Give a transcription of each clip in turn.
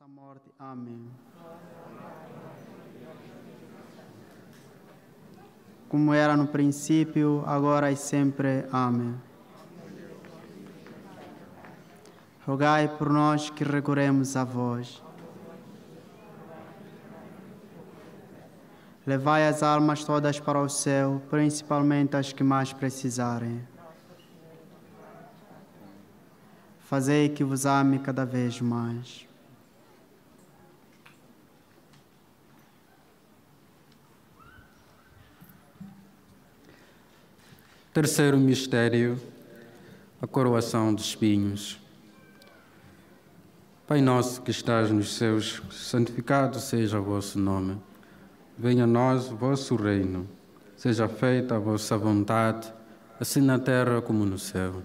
nossa morte. Amém. Como era no princípio, agora e sempre. Amém. Rogai por nós que recorremos a vós. Levai as almas todas para o céu, principalmente as que mais precisarem. Fazei que vos ame cada vez mais. Terceiro mistério, a coroação de espinhos. Pai nosso que estás nos céus, santificado seja o vosso nome. Venha a nós o vosso reino. Seja feita a vossa vontade, assim na terra como no céu.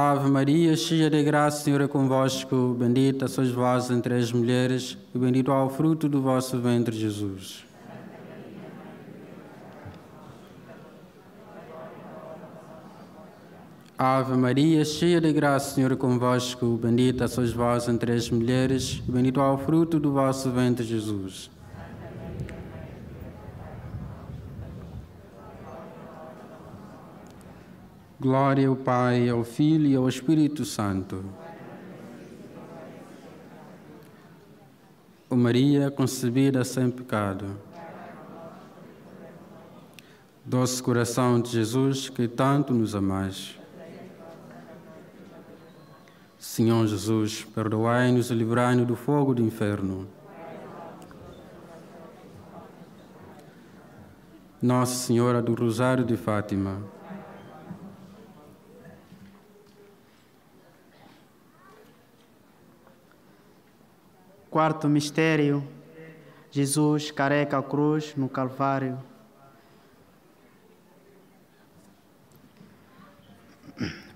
Ave Maria, cheia de graça, Senhor é convosco. Bendita sois vós entre as mulheres, e bendito é o fruto do vosso ventre, Jesus. Ave Maria, cheia de graça, Senhor é convosco. Bendita sois vós entre as mulheres, e bendito é o fruto do vosso ventre, Jesus. Glória ao Pai, ao Filho e ao Espírito Santo. O Maria concebida sem pecado. Doce coração de Jesus, que tanto nos amais. Senhor Jesus, perdoai-nos e livrai-nos do fogo do inferno. Nossa Senhora do Rosário de Fátima. Quarto mistério: Jesus careca a cruz no Calvário.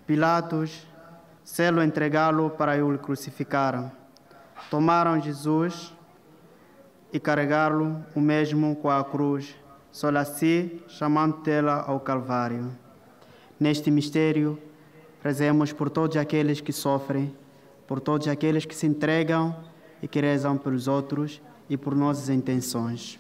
Pilatos, selo entregá-lo para o crucificar. Tomaram Jesus e carregaram-lo o mesmo com a cruz, só assim chamando dela ao Calvário. Neste mistério, rezemos por todos aqueles que sofrem, por todos aqueles que se entregam e que rezam pelos outros e por nossas intenções.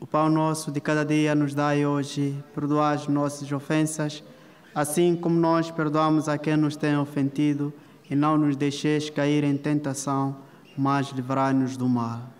O pão nosso de cada dia nos dai hoje, perdoai as nossas ofensas, assim como nós perdoamos a quem nos tem ofendido, e não nos deixeis cair em tentação, mas livrai-nos do mal.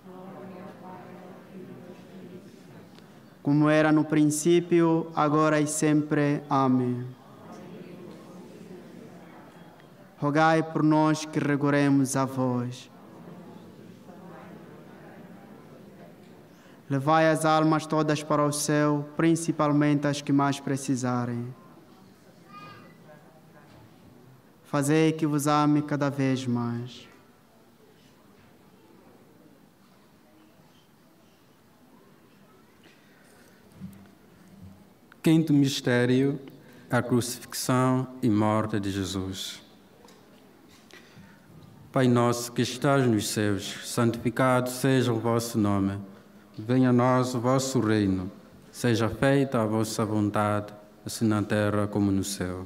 Como era no princípio, agora e sempre. Amém. Rogai por nós que recorremos a vós. Levai as almas todas para o céu, principalmente as que mais precisarem. Fazei que vos ame cada vez mais. Quinto mistério, a crucifixão e morte de Jesus. Pai nosso que estás nos céus, santificado seja o vosso nome. Venha a nós o vosso reino. Seja feita a vossa vontade, assim na terra como no céu.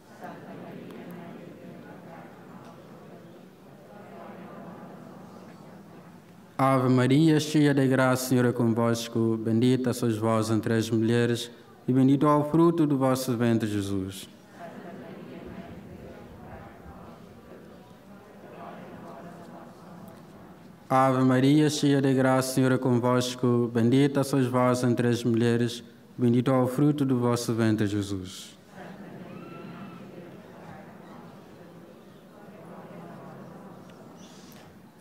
Ave Maria, cheia de graça, Senhor é convosco. Bendita sois vós entre as mulheres, e bendito é o fruto do vosso ventre, Jesus. Ave Maria, cheia de graça, Senhor é convosco. Bendita sois vós entre as mulheres, bendito é o fruto do vosso ventre, Jesus.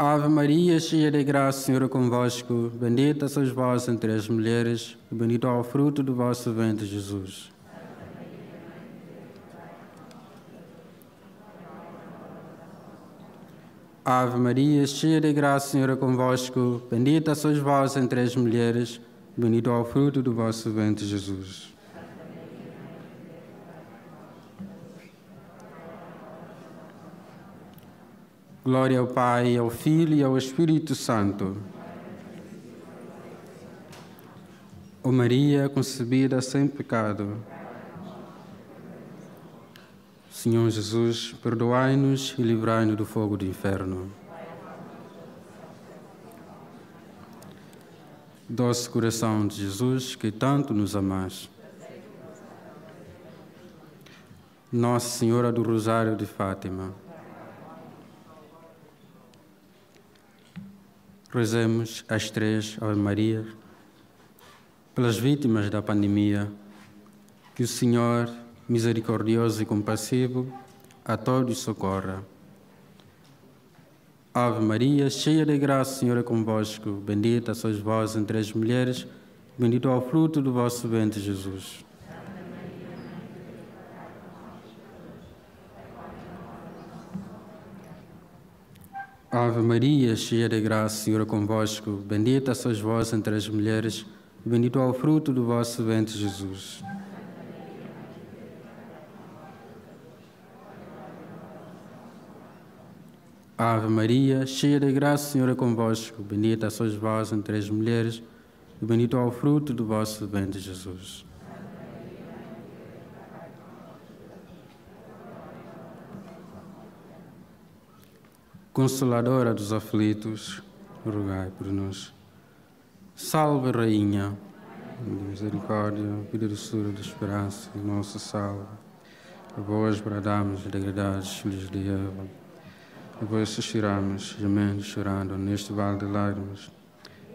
Ave Maria, cheia de graça, Senhor é convosco. Bendita sois vós entre as mulheres, bendito é o fruto do vosso ventre, Jesus. Ave Maria, cheia de graça, Senhor é convosco. Bendita sois vós entre as mulheres, bendito é o fruto do vosso ventre, Jesus. Glória ao Pai, ao Filho e ao Espírito Santo. Ó Maria, concebida sem pecado. Senhor Jesus, perdoai-nos e livrai-nos do fogo do inferno. Doce coração de Jesus, que tanto nos amas. Nossa Senhora do Rosário de Fátima. Rezemos as três Ave Maria pelas vítimas da pandemia, que o Senhor, misericordioso e compassivo, a todos socorra. Ave Maria, cheia de graça, Senhor é convosco. Bendita sois vós entre as mulheres, bendito é o fruto do vosso ventre, Jesus. Ave Maria, cheia de graça, Senhor é convosco. Bendita sois vós entre as mulheres, bendito é o fruto do vosso ventre, Jesus. Ave Maria, cheia de graça, Senhor é convosco. Bendita sois vós entre as mulheres, e bendito é o fruto do vosso ventre, Jesus. Consoladora dos aflitos, rogai por nós. Salve, Rainha, de misericórdia, vida doçura de esperança, nossa salve. A vós bradamos, degradados, filhos de Eva. A vós suspiramos, gemendo chorando, neste vale de lágrimas.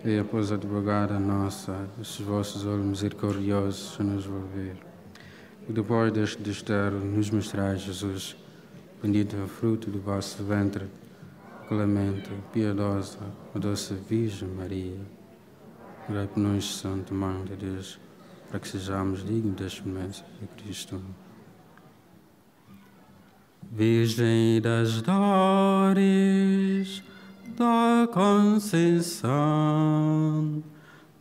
E após a advogada nossa, esses vossos olhos misericordiosos nos volver. E depois deste desterro, nos mostrai, Jesus, bendito é o fruto do vosso ventre, clemente, piedosa, doce Virgem Maria. Orai por nós, Santo Mãe de Deus, para que sejamos dignos das promessas de Cristo. Virgem das dores da Conceição,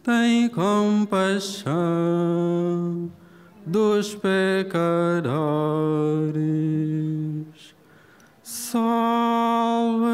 tem compaixão dos pecadores. Salve,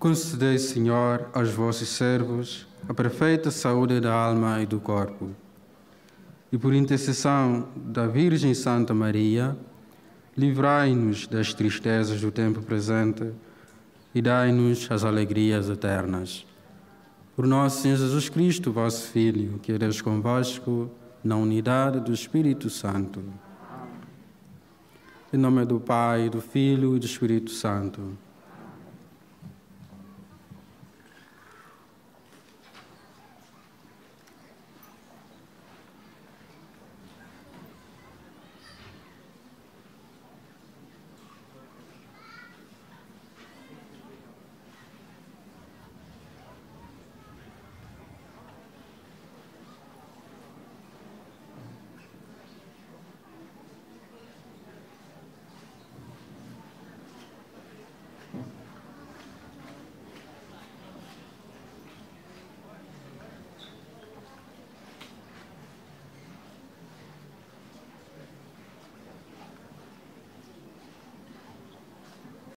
Concedei, Senhor, aos vossos servos a perfeita saúde da alma e do corpo. E por intercessão da Virgem Santa Maria, livrai-nos das tristezas do tempo presente e dai-nos as alegrias eternas. Por nosso Senhor Jesus Cristo, vosso Filho, que eres convosco, na unidade do Espírito Santo. Em nome do Pai, do Filho e do Espírito Santo.